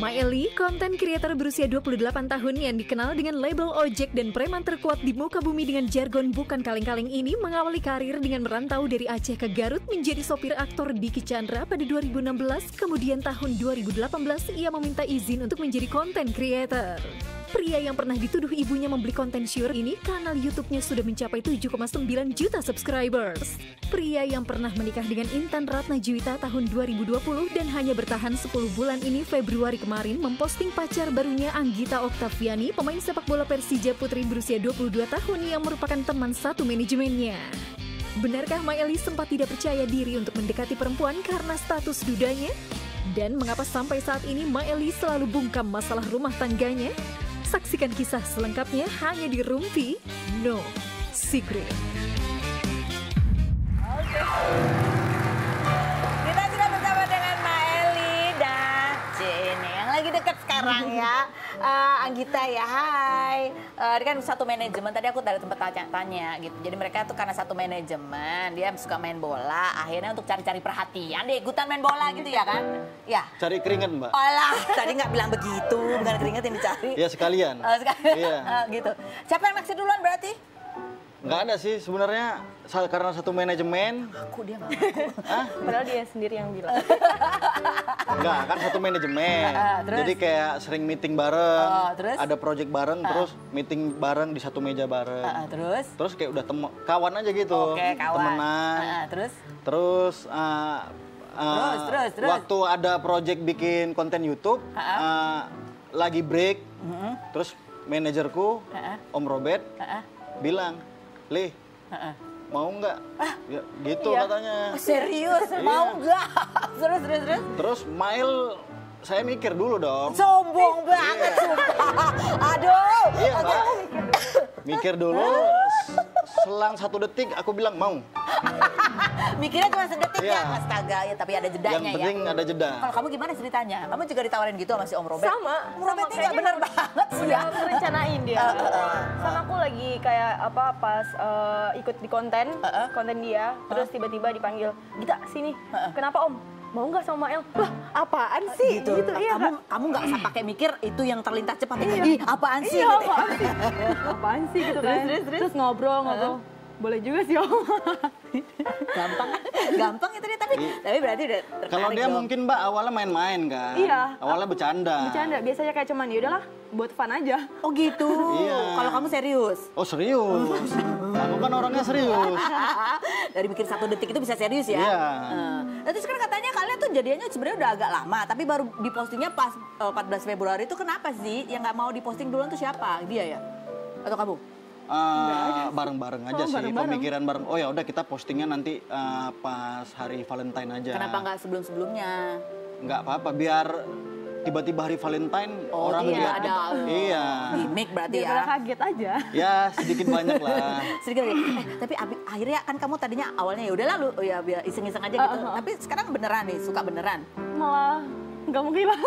Maeli, konten kreator berusia 28 tahun yang dikenal dengan label ojek dan preman terkuat di muka bumi dengan jargon bukan kaleng-kaleng ini mengawali karir dengan merantau dari Aceh ke Garut menjadi sopir aktor Diki Chandra pada 2016, kemudian tahun 2018 ia meminta izin untuk menjadi konten kreator. Pria yang pernah dituduh ibunya membeli konten syur ini, kanal YouTube-nya sudah mencapai 7,9 juta subscribers. Pria yang pernah menikah dengan Intan Ratna Juwita tahun 2020 dan hanya bertahan 10 bulan ini Februari kemarin memposting pacar barunya Anggita Oktaviani, pemain sepak bola Persija Putri berusia 22 tahun yang merupakan teman satu manajemennya. Benarkah Maeli sempat tidak percaya diri untuk mendekati perempuan karena status dudanya? Dan mengapa sampai saat ini Maeli selalu bungkam masalah rumah tangganya? Saksikan kisah selengkapnya hanya di Rumpi No Secret. Kita sekarang ya. Eh, Anggita ya, hai. Eh, dia kan satu manajemen, tadi aku dari tempat tanya-tanya gitu. Jadi mereka tuh karena satu manajemen, dia suka main bola. Akhirnya untuk cari-cari perhatian, dia ikutan main bola gitu ya kan? Ya. Cari keringat mbak. Olah, tadi nggak bilang begitu, bukan keringet yang dicari. Ya sekalian. Oh, sekali. Iya. Eh, gitu. Siapa yang naksir duluan berarti? Nggak ada sih sebenarnya karena satu manajemen. Aku dia nggak ngaku. Hah? Padahal dia sendiri yang bilang. Enggak, kan satu manajemen. Terus? Jadi kayak sering meeting bareng. Oh, terus? Ada project bareng, terus meeting bareng di satu meja bareng. Ah, ah, terus? Terus kayak udah temu kawan aja gitu. Oke, kawan. Temenan. Ah, ah, terus? Terus ah, ah, Terus, terus, terus. waktu ada project bikin konten YouTube, Ah, ah. ah, lagi break, Mm-mm. terus manajerku Ah, ah. Om Robert Ah, ah. bilang, "Lih, Ah, ah. mau nggak?" Ya, gitu Iya. katanya. Serius? Mau nggak? terus, terus, terus? Terus Mail saya mikir dulu dong. Sombong banget, sumpah. Aduh. Iya. Mbak. Mikir dulu. Selang satu detik aku bilang mau. Mikirnya cuma sedetik Iya. ya, astaga. Ya, tapi ada jedanya Yang penting ya. ada jeda. Kalau kamu gimana ceritanya? Kamu juga ditawarin gitu sama si Om Robert? Sama, Om Robert sama, ini kayaknya bener banget sih ya. Udah merencanain dia. Uh, uh, uh. Sama aku lagi kayak apa pas uh, ikut di konten, Uh, uh. konten dia, terus tiba-tiba dipanggil, Gita sini, Uh, uh. kenapa om? Mau nggak sama Mael? Lah apaan sih? Gitu. iya kamu Kak. kamu nggak usah pakai mikir itu yang terlintas cepat. Iya. Ih, apaan sih? Iya, gitu. apaan sih? apaan sih gitu kan? terus, terus? ngobrol, ngobrol. Boleh juga sih om. Gampang, gampang itu dia. Tapi, tapi berarti udah tertarik Iya. Kalau dia dong. mungkin Mbak awalnya main-main kan. Iya. Awalnya bercanda. Bercanda, biasanya kayak cuman ya udahlah buat fun aja. Oh gitu. Iya. Kalau kamu serius. Oh serius. Aku kan orangnya serius. Dari mikir satu detik itu bisa serius ya. Iya. Nah, terus kan katanya kalian tuh jadiannya sebenarnya udah agak lama, tapi baru dipostingnya pas eh, 14 Februari itu kenapa sih? Yang nggak mau diposting duluan tuh siapa? Dia ya? Atau kamu? Eh, bareng-bareng aja Oh, sih bareng-bareng. pemikiran bareng. Oh ya udah kita postingnya nanti eh, pas hari Valentine aja. Kenapa nggak sebelum-sebelumnya? Nggak apa-apa biar tiba-tiba hari Valentine Oh, orang iya, lihat. ada. Iya. Gimik berarti Biar ya. kaget aja. Ya sedikit banyak lah. Sedikit lagi. Eh, tapi akhirnya kan kamu tadinya awalnya ya udah lalu oh ya biar iseng-iseng aja gitu. Uh, uh, uh. Tapi sekarang beneran nih, suka beneran. Malah nggak menghilang.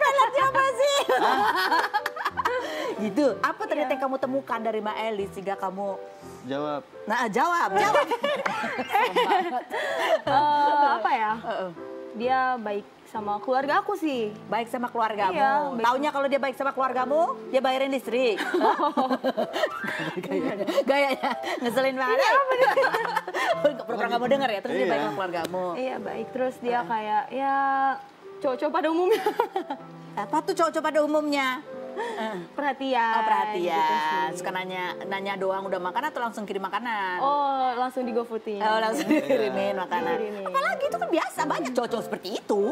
Pelatnya apa sih? gitu. Apa ternyata yang kamu temukan dari Mbak Eli sehingga kamu Jawab. Nah, jawab, jawab. Eh, apa ya? Heeh. Dia baik sama keluarga aku sih. Baik sama keluargamu. Iya, baik Taunya kalau dia baik sama keluargamu, dia bayarin listrik. gayanya, gayanya ngeselin banget. Iya, Enggak pernah kamu denger ya, terus dia Iya. baik sama keluargamu. Iya baik. Terus dia kayak ya cowok-cowok pada umumnya Apa tuh cowok-cowok pada umumnya? Perhatian. Oh, perhatian. gitu. Suka nanya, nanya doang udah makan atau langsung kirim makanan? Oh langsung di GoFoodin. Oh, langsung dikirimin makanan. Dikirimin. Apalagi itu kan biasa, banyak cowok-cowok seperti itu.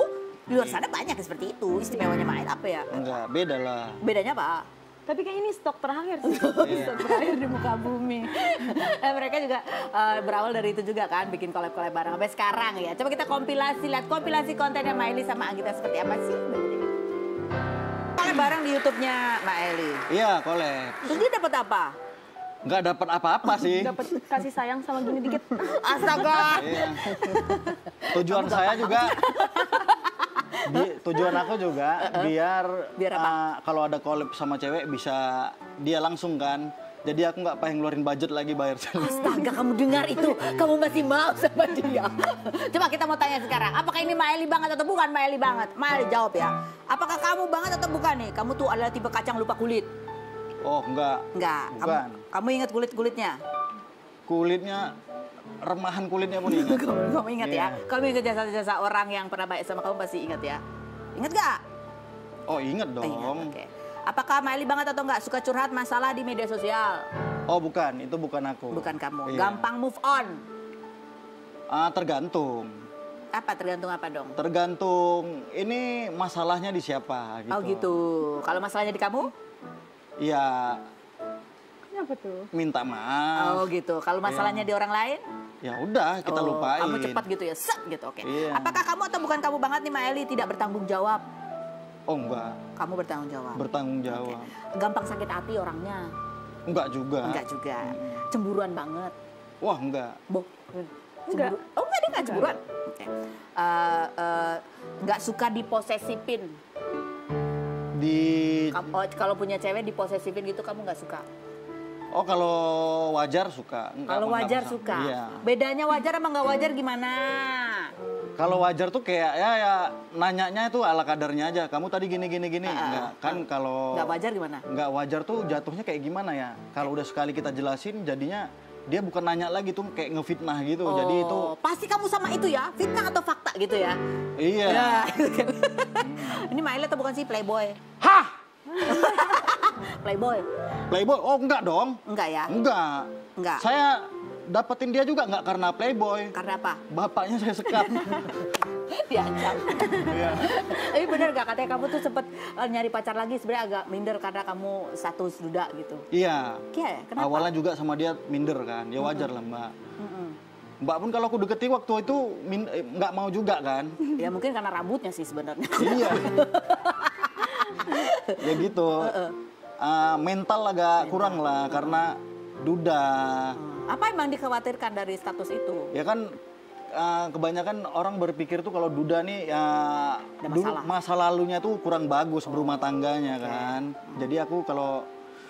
Di luar sana banyak yang seperti itu. Istimewanya main apa ya? Enggak, beda lah. Bedanya apa? Tapi kayak ini stok terakhir sih. Iya. stok terakhir di muka bumi. Eh, mereka juga eh, berawal dari itu juga kan bikin collab-collab bareng sampai sekarang ya. Coba kita kompilasi lihat kompilasi kontennya Eli sama Anggita seperti apa sih? Collab bareng di YouTube-nya Mbak Eli. Iya, collab. Terus dia dapat apa? Nggak dapat apa-apa sih. Dapat kasih sayang sama gini dikit. Astaga. Iya. Tujuan saya juga di- tujuan aku juga biar, Biar apa? uh, kalau ada collab sama cewek bisa dia langsung kan Jadi aku nggak pengen ngeluarin budget lagi bayar. Astaga, kamu dengar itu, kamu masih mau sama dia. Coba kita mau tanya sekarang, apakah ini Maeli banget atau bukan Maeli banget? Maeli jawab ya. Apakah kamu banget atau bukan nih? Kamu tuh adalah tipe kacang lupa kulit. Oh enggak. Enggak. Kamu, Bukan. kamu ingat kulit-kulitnya? Kulitnya remahan kulitnya pun ingat. kamu, kamu ingat ya? Iya. Kamu ingat jasa-jasa orang yang pernah baik sama kamu pasti ingat ya? Ingat gak? Oh ingat Oh, dong. ingat, oke. Apakah Maeli banget atau enggak suka curhat masalah di media sosial? Oh bukan, itu bukan aku. Bukan kamu. Iya. Gampang move on. Ah, tergantung. Apa tergantung apa dong? Tergantung ini masalahnya di siapa gitu. Oh gitu. Kalau masalahnya di kamu? Iya, Kenapa tuh? minta maaf. Oh gitu. Kalau masalahnya di orang lain? Ya udah, kita Oh, lupain. Kamu cepat gitu ya, set gitu, oke. Iya. Apakah kamu atau bukan kamu banget nih, Maeli tidak bertanggung jawab? Oh enggak, Kamu bertanggung jawab. bertanggung jawab. Gampang sakit hati orangnya? Enggak juga. Enggak juga. Cemburuan banget. Wah enggak. Boh. Enggak. Cemburu- Oh enggak, dia enggak cemburuan. Oke. Eh, eh, enggak suka diposesifin. Di oh, kalau punya cewek diposesifin gitu kamu nggak suka. Oh kalau wajar suka. Enggak, Kalau wajar suka. Iya. Bedanya wajar sama nggak wajar gimana? Kalau wajar tuh kayak ya ya nanyanya itu ala kadarnya aja. Kamu tadi gini gini gini. Ah, Enggak kan kalau Nggak wajar gimana? nggak wajar tuh jatuhnya kayak gimana ya? Kalau udah sekali kita jelasin jadinya dia bukan nanya lagi tuh kayak ngefitnah gitu. Jadi itu Oh, pasti kamu sama itu ya, fitnah atau fakta gitu ya? iya. Ya. Ini Maile atau bukan sih playboy? Hah? Playboy? Playboy? Oh enggak dong. Enggak ya? Enggak. Enggak. Saya dapetin dia juga nggak karena playboy. Karena apa? Bapaknya saya sekap. Diancam. Iya. Tapi bener gak katanya kamu tuh sempet eh, nyari pacar lagi sebenarnya agak minder karena kamu status duda gitu. Iya. Iya ya? Kenapa? Awalnya juga sama dia minder kan. Ya wajar lah mbak. Mbak pun kalau aku deketi waktu itu eh, nggak mau juga kan. Ya mungkin karena rambutnya sih sebenarnya. iya. ya gitu. Ah, mental agak kurang lah karena duda. Apa emang dikhawatirkan dari status itu? Ya kan ah, kebanyakan orang berpikir tuh kalau duda nih ya Ada dulu masalah. masa lalunya tuh kurang bagus berumah tangganya kan. Jadi aku kalau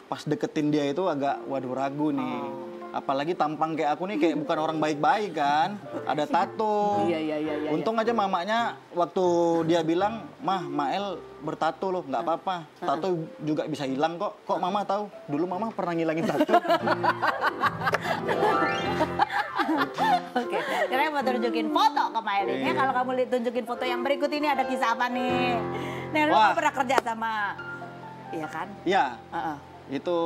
pas deketin dia itu agak waduh ragu nih. Oh. Apalagi tampang kayak aku nih kayak bukan orang baik-baik kan. Ada tato. Iya, iya, iya, iya, Untung aja mamanya waktu dia bilang, "Mah, Mael bertato loh, nggak apa-apa. Tato juga bisa hilang kok." Kok mama tahu? Dulu mama pernah ngilangin tato. Oke, sekarang mau tunjukin foto ke Maeli. Iya. Ya, kalau kamu lihat tunjukin foto yang berikut ini ada kisah apa nih? Nih, lu pernah kerja sama, iya kan? ya, Heeh. itu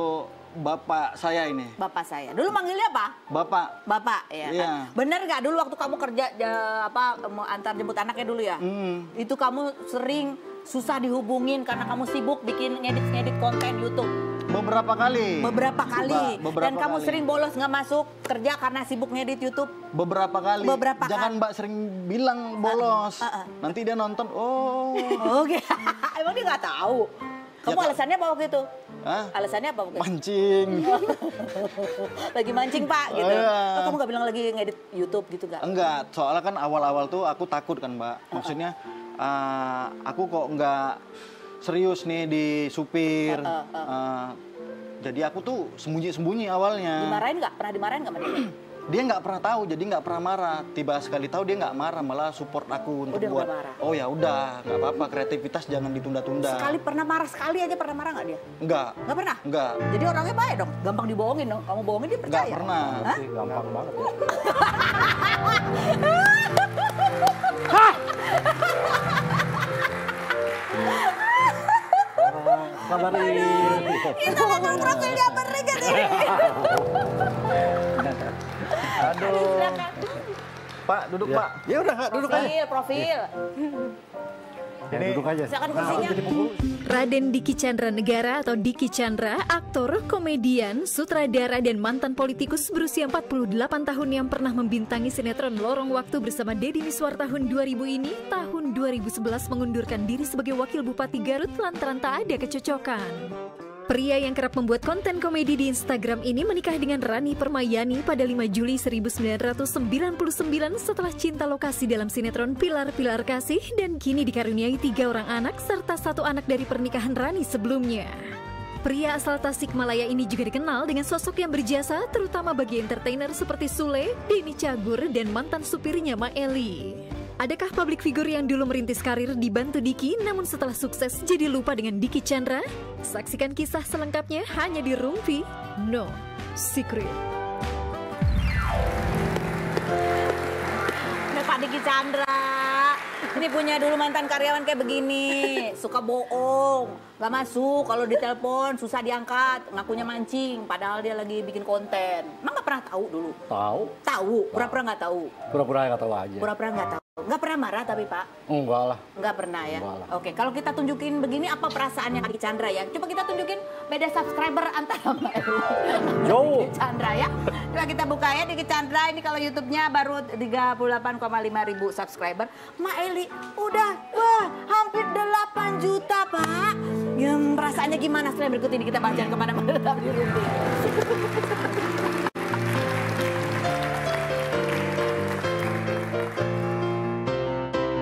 bapak saya ini. Bapak saya. Dulu manggilnya apa? Bapak. Bapak, ya Iya. kan? Bener nggak dulu waktu kamu kerja ja- apa mau antar jemput anaknya dulu ya? Hmm. Itu kamu sering susah dihubungin karena kamu sibuk bikin ngedit-ngedit konten YouTube Beberapa kali. beberapa kali Ba- beberapa dan kamu kali. sering bolos nggak masuk kerja karena sibuk ngedit YouTube. Beberapa kali. Beberapa Jangan kali. Mbak sering bilang bolos. Ah, ah, ah. Nanti dia nonton, oh. Oke, emang dia nggak tahu. Kamu Ya, alasannya apa waktu itu? Hah? Alasannya apa itu? Mancing. lagi mancing pak gitu. Iya. Oh, kamu nggak bilang lagi ngedit YouTube gitu nggak? Enggak, soalnya kan awal-awal tuh aku takut kan Mbak. Maksudnya ah, aku kok nggak serius nih di supir. Ah, ah, Ah, jadi aku tuh sembunyi-sembunyi awalnya. Dimarahin nggak? Pernah dimarahin nggak dia? Dia nggak pernah tahu, jadi nggak pernah marah. Tiba sekali tahu dia nggak marah, malah support aku untuk dia nggak buat. marah? Oh ya udah, nggak apa-apa. Kreativitas jangan ditunda-tunda. Sekali pernah marah sekali aja pernah marah nggak dia? Enggak, Nggak pernah? enggak, Jadi orangnya baik dong, gampang dibohongin dong. Kamu bohongin dia enggak percaya. pernah. Hah? gampang banget ya. Kabarin. Kita ngomong profilnya beri gitu. Aduh. Pak, duduk Pak. Ya udah Kak, duduk aja. Profil, profil. Ya, duduk aja. Silakan kursinya. Raden Diki Chandra Negara atau Diki Chandra, aktor, komedian, sutradara, dan mantan politikus berusia 48 tahun yang pernah membintangi sinetron Lorong Waktu bersama Deddy Miswar tahun 2000 ini, tahun 2011 mengundurkan diri sebagai wakil Bupati Garut lantaran tak ada kecocokan. Pria yang kerap membuat konten komedi di Instagram ini menikah dengan Rani Permayani pada 5 Juli 1999 setelah cinta lokasi dalam sinetron Pilar-Pilar Kasih dan kini dikaruniai tiga orang anak serta satu anak dari pernikahan Rani sebelumnya. Pria asal Tasikmalaya ini juga dikenal dengan sosok yang berjasa terutama bagi entertainer seperti Sule, Denny Cagur, dan mantan supirnya Maeli. Adakah publik figur yang dulu merintis karir dibantu Diki namun setelah sukses jadi lupa dengan Diki Chandra? Saksikan kisah selengkapnya hanya di Rumpi No Secret. Ada Pak Diki Chandra. Ini punya dulu mantan karyawan kayak begini. Suka bohong. Gak masuk kalau ditelepon susah diangkat. Ngakunya mancing. Padahal dia lagi bikin konten. Emang gak pernah tahu dulu? Tahu. Tahu. Pura-pura gak tahu. Pura-pura nggak tahu aja. Pura-pura gak tahu. Gak pernah marah tapi Pak? Enggak lah. Nggak pernah ya? Enggak lah. Oke, kalau kita tunjukin begini apa perasaannya Diki Chandra ya? Coba kita tunjukin beda subscriber antara Mbak Eli Jauh. Chandra ya. Coba kita buka ya Diki Chandra ini kalau YouTube-nya baru 38,5 ribu subscriber. Mbak Eli udah wah hampir 8 juta Pak. Ya perasaannya gimana setelah berikut ini kita baca ke mana-mana.